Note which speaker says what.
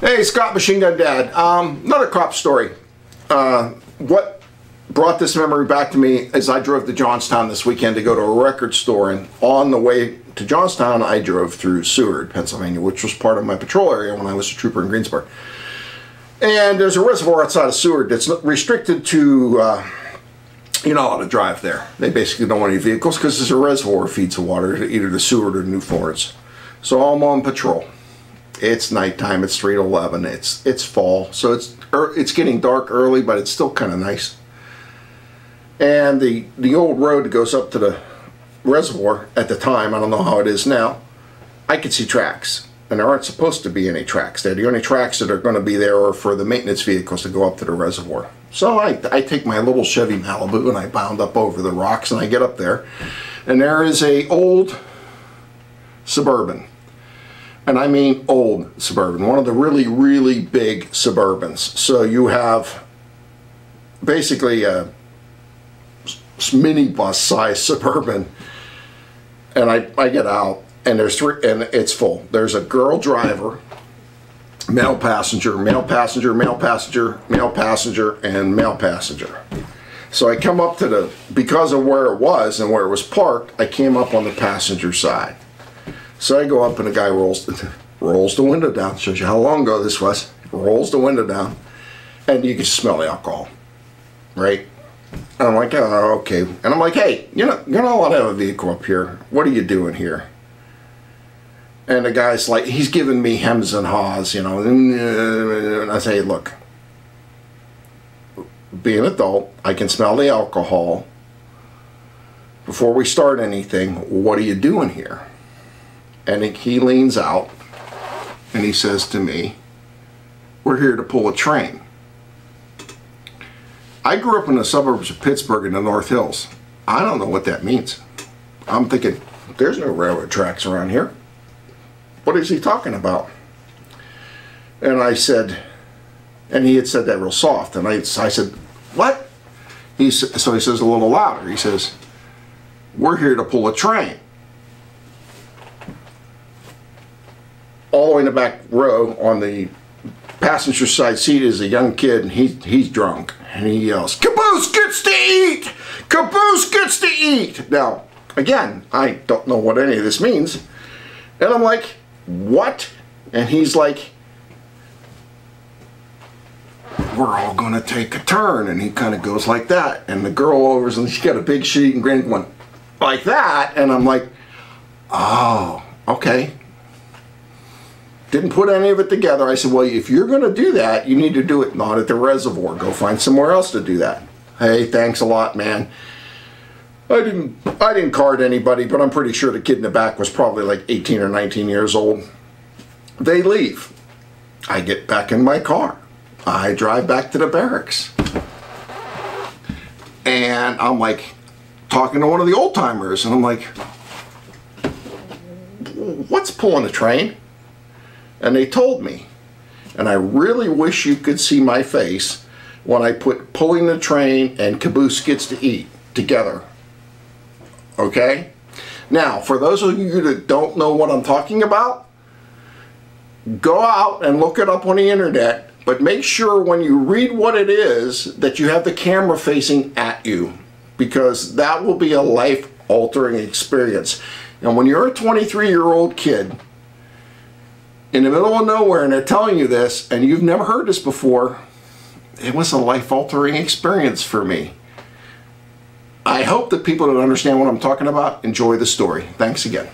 Speaker 1: Hey, Scott Machine Gun Dad. Um, another cop story. Uh, what brought this memory back to me is I drove to Johnstown this weekend to go to a record store, and on the way to Johnstown, I drove through Seward, Pennsylvania, which was part of my patrol area when I was a trooper in Greensburg. And there's a reservoir outside of Seward that's restricted to, uh, you're not allowed to drive there. They basically don't want any vehicles because there's a reservoir feeds the water to either the Seward or New Florence. So I'm on patrol. It's nighttime. It's three to eleven. It's it's fall, so it's er, it's getting dark early, but it's still kind of nice. And the the old road goes up to the reservoir at the time, I don't know how it is now. I could see tracks, and there aren't supposed to be any tracks there. The only tracks that are going to be there are for the maintenance vehicles to go up to the reservoir. So I, I take my little Chevy Malibu and I bound up over the rocks and I get up there, and there is a old Suburban and I mean old Suburban, one of the really, really big Suburbans. So you have basically a minibus size Suburban, and I, I get out, and there's three, and it's full. There's a girl driver, male passenger, male passenger, male passenger, male passenger, and male passenger. So I come up to the, because of where it was and where it was parked, I came up on the passenger side. So I go up and the guy rolls the, rolls the window down. Shows you how long ago this was. Rolls the window down, and you can smell the alcohol, right? And I'm like, oh, okay. And I'm like, hey, you're not you're not allowed to have a vehicle up here. What are you doing here? And the guy's like, he's giving me hems and haws, you know. And I say, look, being an adult, I can smell the alcohol. Before we start anything, what are you doing here? And he leans out and he says to me, we're here to pull a train. I grew up in the suburbs of Pittsburgh in the North Hills. I don't know what that means. I'm thinking, there's no railroad tracks around here. What is he talking about? And I said, and he had said that real soft, and I, I said, what? He, so he says a little louder, he says, we're here to pull a train. All the way in the back row on the passenger side seat is a young kid and he, he's drunk. And he yells caboose gets to eat! Caboose gets to eat! Now again i don't know what any of this means. And i'm like what? And he's like we're all gonna take a turn. And he kind of goes like that. And the girl overs and she's got a big sheet and grin one like that. And i'm like oh okay didn't put any of it together. I said, well, if you're going to do that, you need to do it not at the reservoir. Go find somewhere else to do that. Hey, thanks a lot, man. I didn't I didn't card anybody, but I'm pretty sure the kid in the back was probably like 18 or 19 years old. They leave. I get back in my car. I drive back to the barracks. And I'm like talking to one of the old timers, and I'm like, what's pulling the train? And they told me. And I really wish you could see my face when I put pulling the train and caboose gets to eat together. Okay? Now, for those of you that don't know what I'm talking about, go out and look it up on the internet, but make sure when you read what it is that you have the camera facing at you because that will be a life altering experience. And when you're a 23 year old kid in the middle of nowhere and they're telling you this and you've never heard this before, it was a life-altering experience for me. I hope that people that understand what I'm talking about enjoy the story. Thanks again.